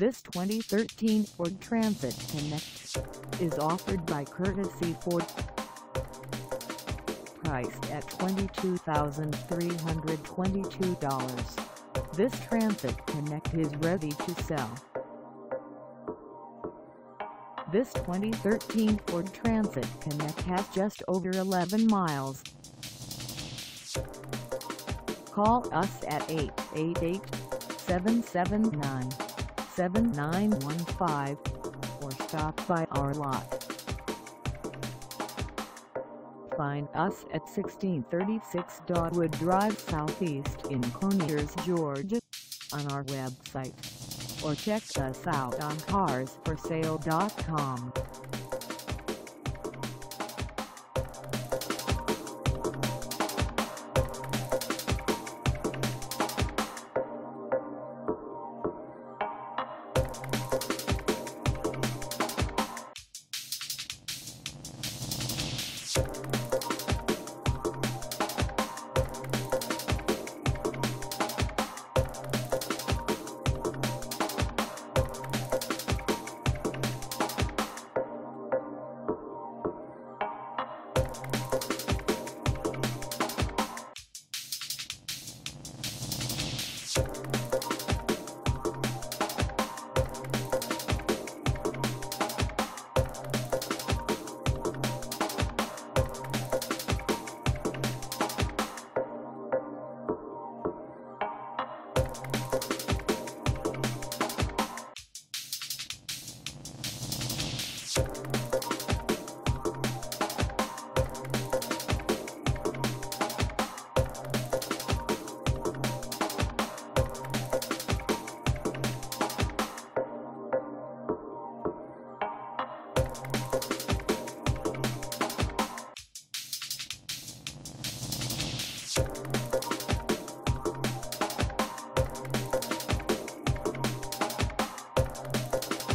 This 2013 Ford Transit Connect is offered by Courtesy Ford. Priced at $22,322, this Transit Connect is ready to sell. This 2013 Ford Transit Connect has just over 11 miles. Call us at 888-779-7915 or stop by our lot. Find us at 1636 Dogwood Drive Southeast in Conyers, Georgia on our website or check us out on carsforsale.com. Thank